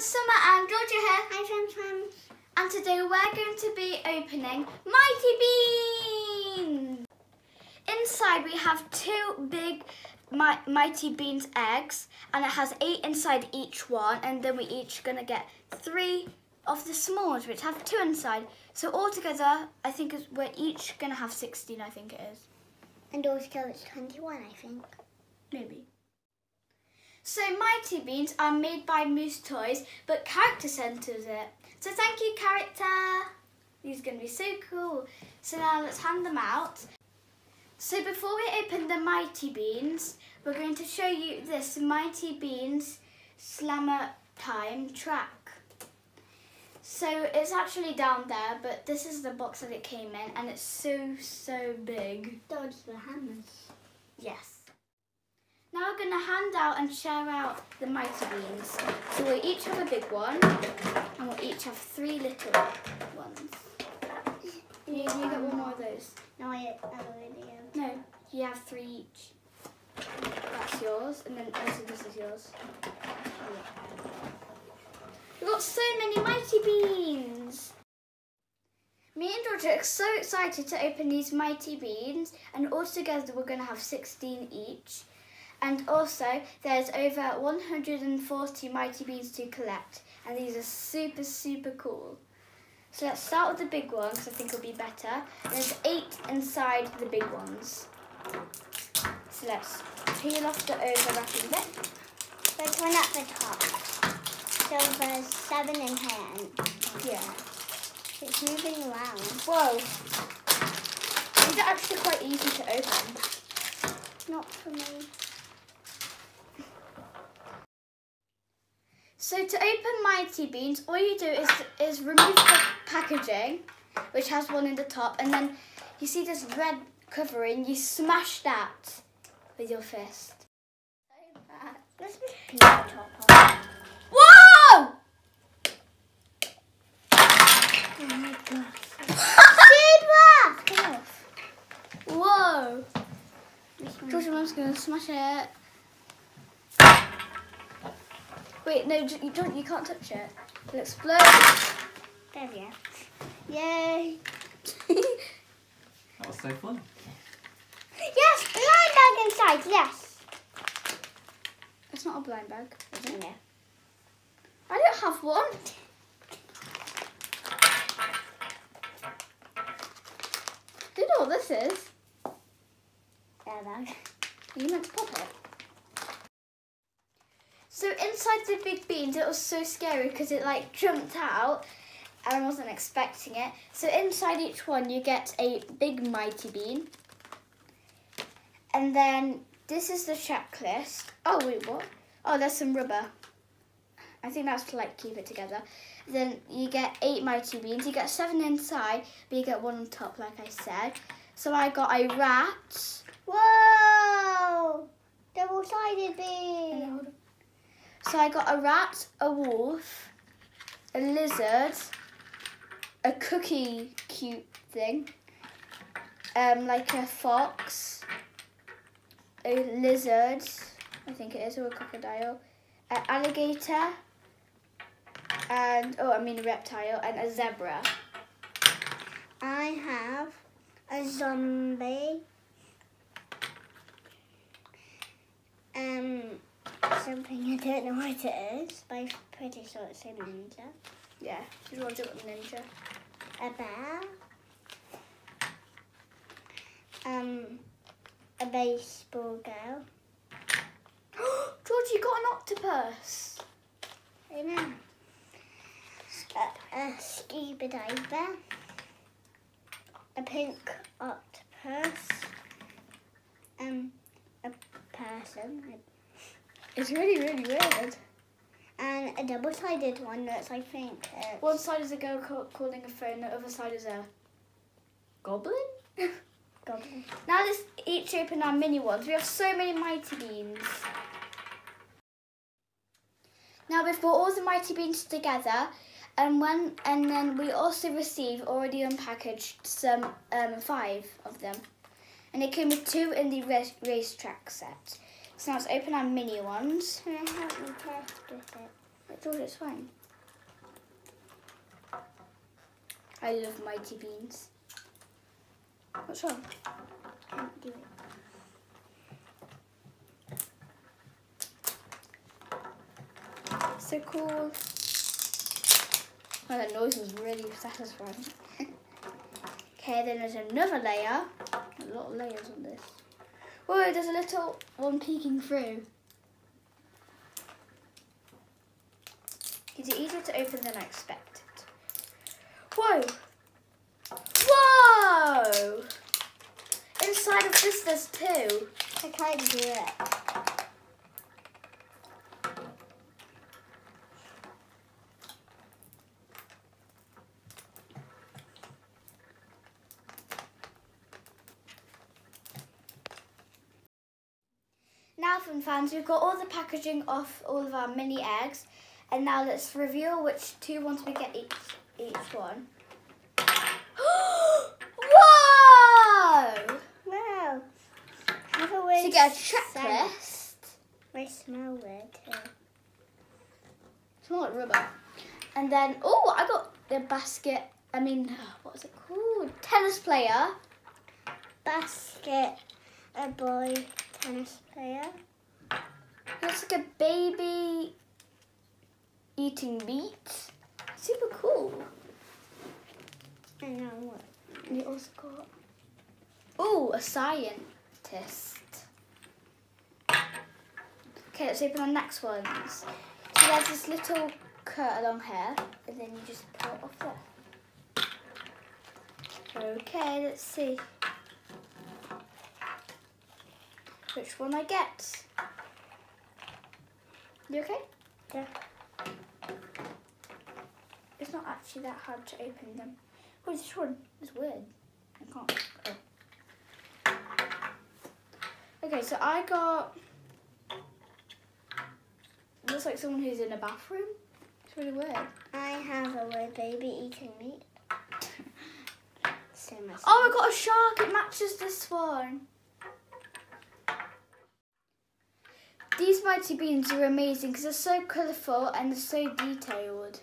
Summer and Georgia here. Hi, friends, friends. And today we're going to be opening Mighty Beanz. Inside we have two big Mi Mighty Beanz eggs and it has eight inside each one and then we each going to get three of the small ones which have two inside. So altogether I think we're each going to have 16 I think it is. And altogether it's 21, I think. Maybe. So Mighty Beanz are made by Moose Toys, but Character centers it. So thank you, Character. These are going to be so cool. So now let's hand them out. So before we open the Mighty Beanz, we're going to show you this Mighty Beanz Slammer Time track. So it's actually down there, but this is the box that it came in, and it's so, so big. Dodge the hammers. Yes. Now we're going to hand out and share out the Mighty Beanz. So we'll each have a big one and we'll each have three little ones. You, you get one more of those. No, I, already have. No, you have three each. That's yours and then oh, also this is yours. We've got so many Mighty Beanz! Me and Georgia are so excited to open these Mighty Beanz and all together we're going to have 16 each. And also, there's over 140 Mighty Beanz to collect, and these are super, super cool. So let's start with the big one, because I think it'll be better. There's eight inside the big ones. So let's peel off the overwrapping bit. There's one at the top. So there's seven in here. Yeah. It's moving around. Whoa. These are actually quite easy to open. Not for me. So to open Mighty Beanz, all you do is, is remove the packaging, which has one in the top, and then you see this red covering, you smash that with your fist. Let's just peel the top off. Whoa! Oh my gosh. Whoa! One. Georgia Mum's gonna smash it. Wait, no, you don't. You can't touch it. It'll explode. There we are. Yay. That was so fun. Yes, blind bag inside, yes. it's not a blind bag, is it? Yeah. I don't have one. Do you know what this is? Airbag. You meant to pop it. So inside the big beans, it was so scary because it like jumped out and I wasn't expecting it. So inside each one, you get a big mighty bean. And then this is the checklist. Oh, wait, what? Oh, there's some rubber. I think that's to like keep it together. Then you get eight mighty beanz. You get seven inside, but you get one on top, like I said. So I got a rat. Whoa! Double-sided bean. So I got a rat, a wolf, a lizard, a cookie cute thing, um, like a fox, a lizard, I think it is, or a crocodile, an alligator, and, oh, I mean a reptile, and a zebra. I have a zombie. Um, something I don't know what it is, but I'm pretty sure it's a ninja. Yeah, she's one with a ninja. A bear. Um, a baseball girl. George, you got an octopus. I know. A, a scuba diver. A pink octopus. Um, a person. It's really, really weird. And a double-sided one that's, I think, uh, One side is a girl ca- calling a phone, the other side is a goblin. goblin. now let's each open our mini ones. We have so many mighty beanz. Now we've brought all the mighty beanz together, and when and then we also receive already unpackaged some um, five of them, and it came with two in the race, racetrack set. So now let's open our mini ones. Can I help you test with it? Right, George, it's fine. I love mighty beanz. What's wrong? Can't do it. So cool. Oh, that noise was really satisfying. okay, then there's another layer. A lot of layers on this. Whoa, there's a little one peeking through. Is it easier to open than I expected? Whoa! Whoa! Inside of this there's two. I can't do it. Now, fans, we've got all the packaging off all of our mini eggs, and now let's reveal which two ones we get each each one. Whoa! Wow. Have a So weird you get a checklist. They smell weird too. Smell like rubber. And then, oh, I got the basket. I mean, what is it called? Tennis player. Basket, a boy tennis player. Looks like a baby eating meat. Super cool. And now what? And you also got oh a scientist. Okay, let's open our next ones. So there's this little cut along here, and then you just pull it off there. Okay, let's see which one I get. You okay? Yeah. It's not actually that hard to open them. What is this one? It's weird. I can't. Oh. Okay, so I got. Looks like someone who's in a bathroom. It's really weird. I have a weird baby eating meat. So. Oh, I got a shark. It matches this one. These mighty beanz are amazing because they're so colourful and they're so detailed.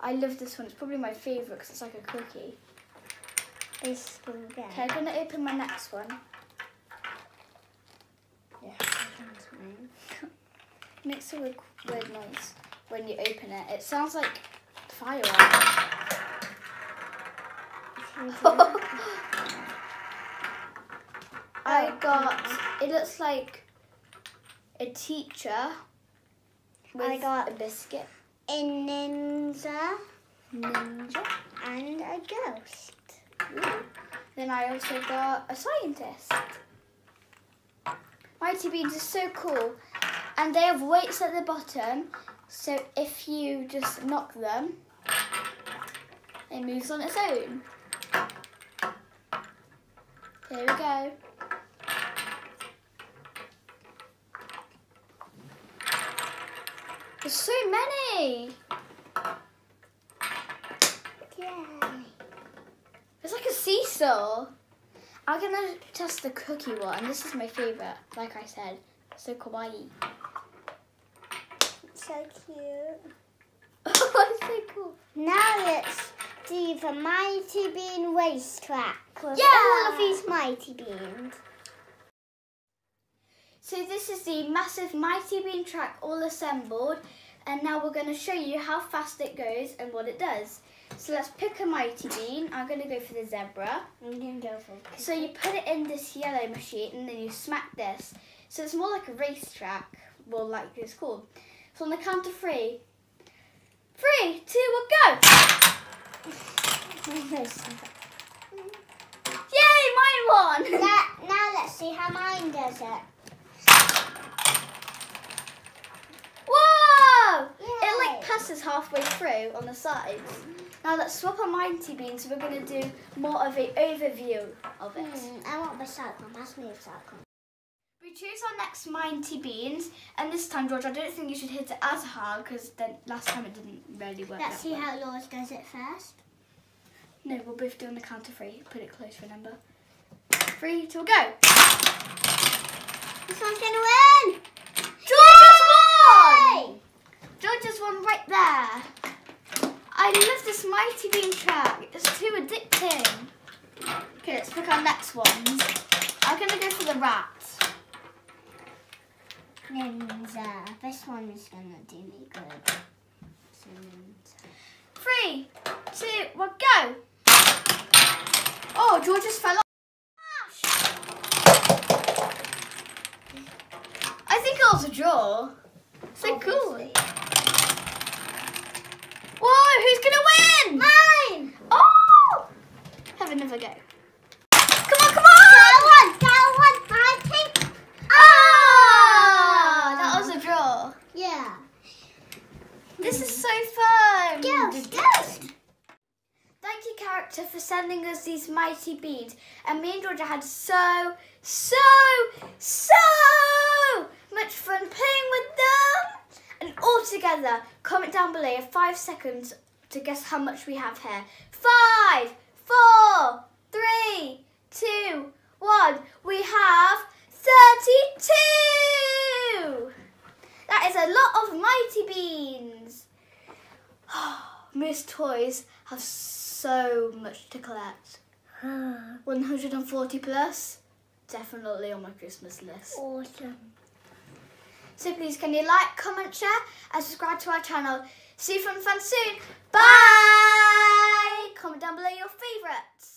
I love this one. It's probably my favourite because it's like a cookie. This will get. Okay, I'm going to open my next one. Yeah, makes a weird, weird noise when you open it. It sounds like fireworks. I got. It looks like a teacher. With I got- a biscuit. a ninja Ninja. and a ghost. Ooh. Then I also got a scientist. Mighty Beanz is so cool. And they have weights at the bottom. So if you just knock them, it moves on its own. There we go. There's so many. Yay. It's like a seesaw. I'm gonna test the cookie one. This is my favorite, like I said. So kawaii. So cute. oh, it's so cool. Now let's do the Mighty Bean racetrack with Yeah. all of these Mighty Beanz. So this is the massive Mighty Bean track all assembled. And now we're gonna show you how fast it goes and what it does. So let's pick a Mighty Bean. I'm gonna go for the zebra. I'm gonna go for So you put it in this yellow machine and then you smack this. So it's more like a racetrack. Well, like it's called. So on the count of three. Three, two, one, go! Yay, mine won! now, now let's see how mine does it. Whoa! It like Yay. passes halfway through on the sides. Now let's swap our mighty beanz. We're gonna do more of an overview of it. Hmm, I want the circle. Pass me circle. We choose our next mighty beanz, and this time, George, I don't think you should hit it as hard because then last time it didn't really work. Let's see well. how Laws does it first. No, we'll both do on the count of three. Put it close, remember? Three, two, go! This one's gonna win! George George's one right there. I love this Mighty Bean track. It's too addicting. Okay, let's pick our next one. I'm going to go for the rat. Ninja. This one is going to do me good. Three, two, one, go. Oh, George just fell off. I think it was a draw. So Obviously. cool. Whoa, who's gonna win? Mine! Oh! Have another go. Come on, come on! on, go on, I think. Ah! That was a draw. Yeah. This is so fun. Go, go. Thank you, character, for sending us these mighty beanz. And me and Georgia had so, so, so much fun playing with them. And all together, comment down below in five seconds to guess how much we have here. Five, four, three, two, one. We have 32. That is a lot of mighty beanz. Moose Toys have so much to collect. 140 plus. Definitely on my Christmas list. awesome. So please can you like, comment, share and subscribe to our channel. See you from fun soon. Bye! Comment down below your favourites.